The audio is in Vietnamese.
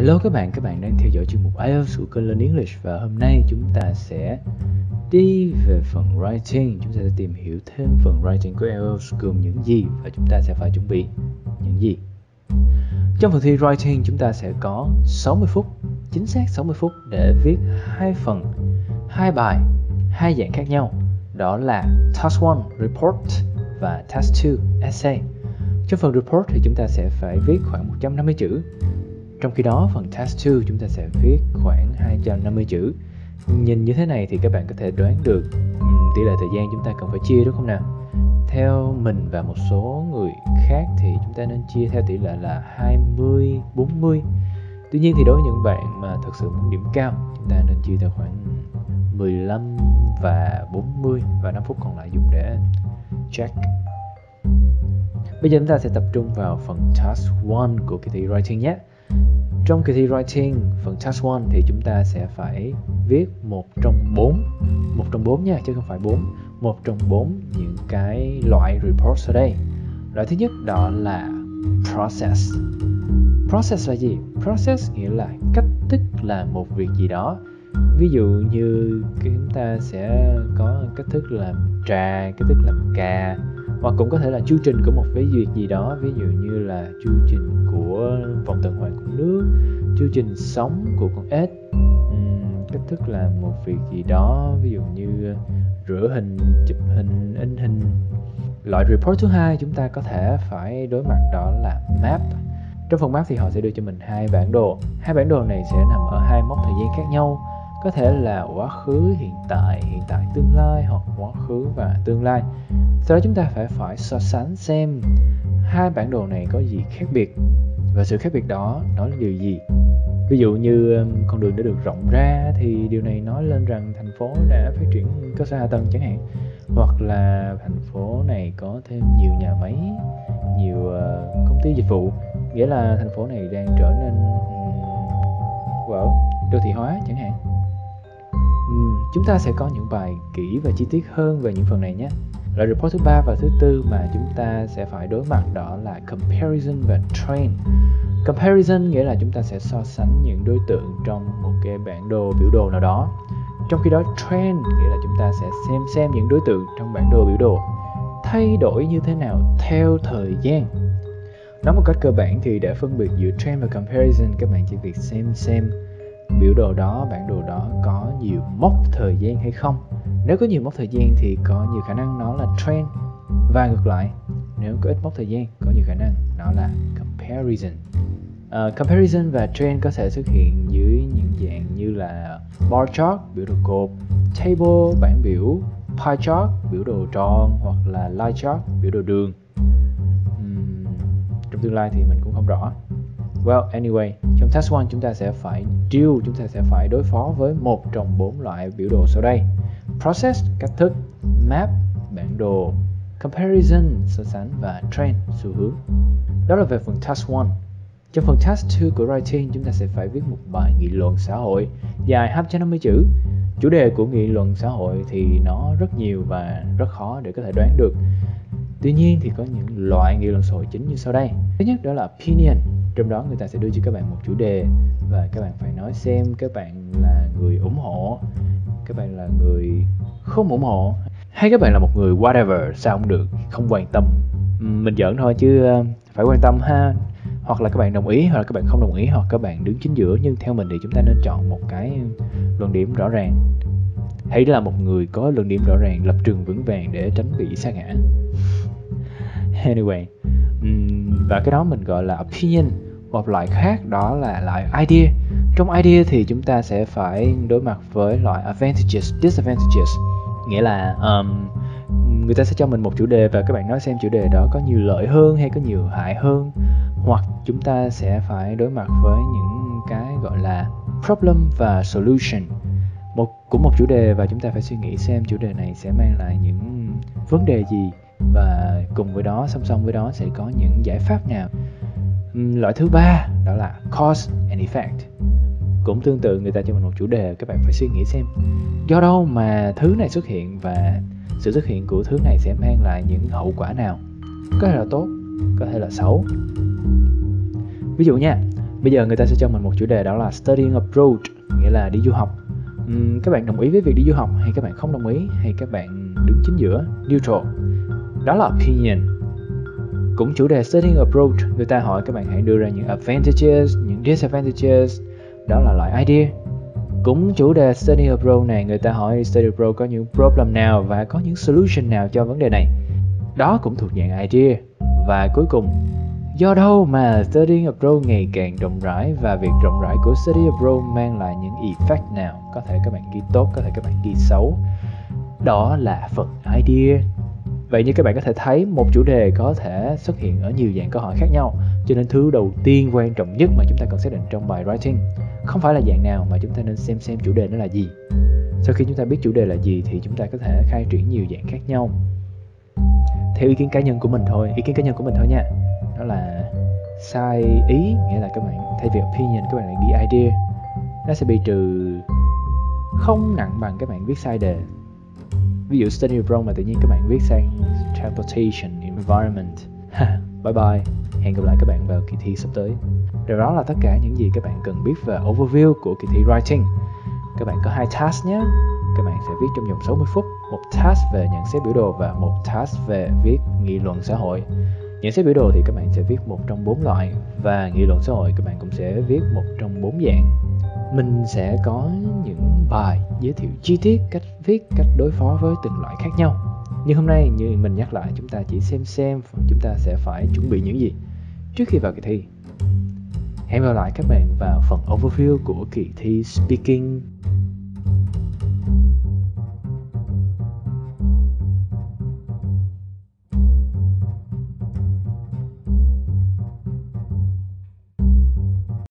Hello các bạn, các bạn đang theo dõi chương mục IELTS của kênh Learn English và hôm nay chúng ta sẽ đi về phần writing. Chúng ta sẽ tìm hiểu thêm phần writing của IELTS gồm những gì và chúng ta sẽ phải chuẩn bị những gì. Trong phần thi writing chúng ta sẽ có 60 phút, chính xác 60 phút để viết hai phần, hai bài, hai dạng khác nhau. Đó là Task 1 Report và Task 2 Essay. Trong phần report thì chúng ta sẽ phải viết khoảng 150 chữ trong khi đó phần task 2 chúng ta sẽ viết khoảng 250 chữ Nhìn như thế này thì các bạn có thể đoán được tỷ lệ thời gian chúng ta cần phải chia đúng không nào? Theo mình và một số người khác thì chúng ta nên chia theo tỷ lệ là 20 40. Tuy nhiên thì đối với những bạn mà thật sự muốn điểm cao, chúng ta nên chia theo khoảng 15 và 40 và 5 phút còn lại dùng để check. Bây giờ chúng ta sẽ tập trung vào phần task 1 của kỳ thi writing nhé. Trong kỳ thi writing, phần task 1 thì chúng ta sẽ phải viết một trong bốn một trong bốn nha, chứ không phải bốn một trong bốn những cái loại report ở đây. Loại thứ nhất đó là process. Process là gì? Process nghĩa là cách thức làm một việc gì đó. Ví dụ như chúng ta sẽ có cách thức làm trà, cách thức làm cà, hoặc cũng có thể là chương trình của một cái việc gì đó ví dụ như là chương trình của vòng tuần hoàn của nước chương trình sống của con ếch uhm, cách thức là một việc gì đó ví dụ như ờ, rửa hình chụp hình in hình. Loại report thứ hai chúng ta có thể phải đối mặt đó là map. Trong phần map thì họ sẽ đưa cho mình hai bản đồ. Hai bản đồ này sẽ nằm ở hai mốc thời gian khác nhau có thể là quá khứ hiện tại hiện tại tương lai hoặc quá khứ và tương lai. Sau đó chúng ta phải phải so sánh xem hai bản đồ này có gì khác biệt. Và sự khác biệt đó nói lên điều gì? Ví dụ như um, con đường đã được rộng ra thì điều này nói lên rằng thành phố đã phát triển cơ sở hạ tầng chẳng hạn. Hoặc là thành phố này có thêm nhiều nhà máy nhiều ờ, công ty dịch vụ. Nghĩa là thành phố này đang trở nên well, đô thị hóa chẳng hạn chúng ta sẽ có những bài kỹ và chi tiết hơn về những phần này nhé Loại report thứ ba và thứ tư mà chúng ta sẽ phải đối mặt đó là comparison và train. Comparison nghĩa là chúng ta sẽ so sánh những đối tượng trong một cái bản đồ, biểu đồ nào đó. Trong khi đó, trend nghĩa là chúng ta sẽ xem xem những đối tượng trong bản đồ, biểu đồ thay đổi như thế nào theo thời gian. Nói một cách cơ bản thì để phân biệt giữa trend và comparison, các bạn chỉ việc xem xem biểu đồ đó, bản đồ đó có nhiều mốc thời gian hay không? Nếu có nhiều mốc thời gian thì có nhiều khả năng nó là trend. Và ngược lại nếu có ít mốc thời gian có nhiều khả năng nó là comparison. Uh, comparison và trend có thể xuất hiện dưới những dạng như là bar chart biểu đồ cột table bảng biểu pie chart biểu đồ tròn hoặc là line chart biểu đồ đường. Uhm, trong tương lai thì mình cũng không rõ. Well, anyway, trong task 1 chúng ta sẽ phải deal, chúng ta sẽ phải đối phó với một trong bốn loại biểu đồ sau đây. Process, cách thức, map, bản đồ, comparison, so sánh và trend, xu hướng. Đó là về phần task 1. Trong phần task 2 của writing, chúng ta sẽ phải viết một bài nghị luận xã hội dài 250 chữ. Chủ đề của nghị luận xã hội thì nó rất nhiều và rất khó để có thể đoán được. Tuy nhiên thì có những loại nghị luận xã hội chính như sau đây. Thứ nhất đó là opinion, trong đó người ta sẽ đưa cho các bạn một chủ đề và các bạn phải nói xem các bạn là người ủng hộ, các bạn là người không ủng hộ. Hay các bạn là một người whatever, sao không được, không quan tâm. Mình giỡn thôi chứ ờ, phải quan tâm ha. Hoặc là các bạn đồng ý, hoặc là các bạn không đồng ý, hoặc các bạn đứng chính giữa. Nhưng theo mình thì chúng ta nên chọn một cái luận điểm rõ ràng. Hãy là một người có luận điểm rõ ràng, lập trường vững vàng để tránh bị sa ngã. Anyway và cái đó mình gọi là opinion một loại khác đó là loại idea. Trong idea thì chúng ta sẽ phải đối mặt với loại advantages disadvantages. Nghĩa là um, người ta sẽ cho mình một chủ đề và các bạn nói xem chủ đề đó có nhiều lợi hơn hay có nhiều hại hơn. Hoặc chúng ta sẽ phải đối mặt với những cái gọi là problem và solution. Một của một chủ đề và chúng ta phải suy nghĩ xem chủ đề này sẽ mang lại những vấn đề gì và cùng với đó song song với đó sẽ có những giải pháp nào? Loại thứ ba đó là cause and effect. Cũng tương tự người ta cho mình một chủ đề các bạn phải suy nghĩ xem. Do đâu mà thứ này xuất hiện và sự xuất hiện của thứ này sẽ mang lại những hậu quả nào? Có thể là tốt có thể là xấu. Ví dụ nha bây giờ người ta sẽ cho mình một chủ đề đó là studying abroad nghĩa là đi du học. Uhm, các bạn đồng ý với việc đi du học hay các bạn không đồng ý hay các bạn đứng chính giữa neutral? Đó là opinion. Cũng chủ đề setting approach, người ta hỏi các bạn hãy đưa ra những advantages, những disadvantages. Đó là loại idea. Cũng chủ đề study approach này, người ta hỏi study approach có những problem nào và có những solution nào cho vấn đề này. Đó cũng thuộc dạng idea. Và cuối cùng, do đâu mà study approach ngày càng rộng rãi và việc rộng rãi của study approach mang lại những effect nào? Có thể các bạn ghi tốt, có thể các bạn ghi xấu. Đó là phần idea vậy như các bạn có thể thấy, một chủ đề có thể xuất hiện ở nhiều dạng câu hỏi khác nhau. Cho nên thứ đầu tiên quan trọng nhất mà chúng ta cần xác định trong bài writing, không phải là dạng nào mà chúng ta nên xem xem chủ đề nó là gì. Sau khi chúng ta biết chủ đề là gì thì chúng ta có thể khai triển nhiều dạng khác nhau. Theo ý kiến cá nhân của mình thôi, ý kiến cá nhân của mình thôi nha. Đó là sai ý, nghĩa là các bạn, thay vì opinion, các bạn lại ghi idea. Nó sẽ bị trừ không nặng bằng các bạn viết sai đề ví dụ study abroad mà tự nhiên các bạn viết sang transportation, environment. Bye bye. Hẹn gặp lại các bạn vào kỳ thi sắp tới. Rồi đó là tất cả những gì các bạn cần biết về overview của kỳ thi writing. Các bạn có hai task nhé. Các bạn sẽ viết trong vòng 60 phút một task về nhận xét biểu đồ và một task về viết nghị luận xã hội. Nhận xét biểu đồ thì các bạn sẽ viết một trong bốn loại và nghị luận xã hội các bạn cũng sẽ viết một trong bốn dạng. Mình sẽ có những bài giới thiệu chi tiết cách viết, cách đối phó với từng loại khác nhau. Nhưng hôm nay như mình nhắc lại, chúng ta chỉ xem xem chúng ta sẽ phải chuẩn bị những gì. Trước khi vào kỳ thi hẹn gặp lại các bạn vào phần overview của kỳ thi speaking.